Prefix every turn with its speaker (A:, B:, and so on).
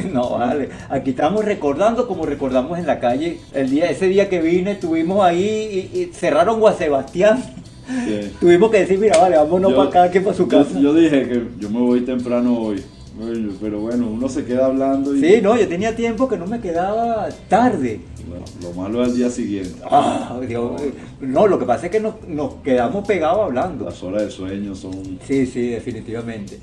A: no, vale. Aquí estamos recordando como recordamos en la calle. El día, ese día que vine, estuvimos ahí y, y cerraron Juan Sebastián.
B: Sí.
A: Tuvimos que decir, mira, vale, vámonos para acá, que para su casa.
B: Yo, dije que yo me voy temprano hoy. Pero bueno, uno se queda hablando y
A: Sí, no, yo tenía tiempo que no me quedaba tarde.
B: lo, lo malo es al día siguiente.
A: Ah, Dios, no, lo que pasa es que nos, nos quedamos pegados hablando.
B: Las horas de sueño son
A: Sí, sí, definitivamente.